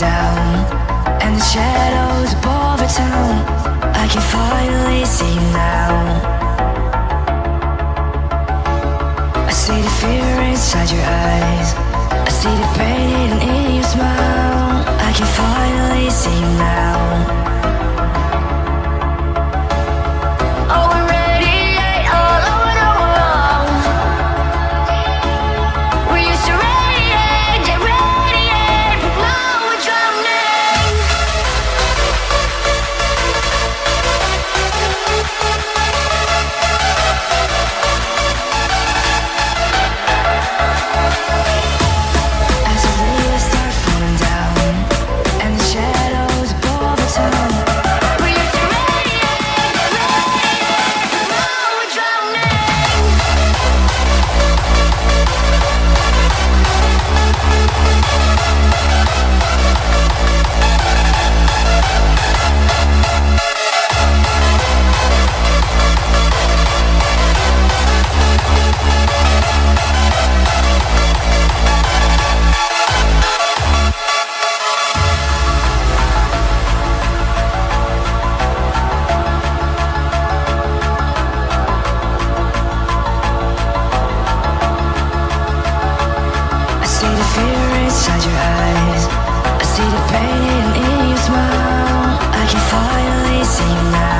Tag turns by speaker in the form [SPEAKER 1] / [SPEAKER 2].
[SPEAKER 1] down, and the shadows above the town. I can finally see now. I see the fear inside your eyes. I see the pain I see the pain in your smile. I can finally see now.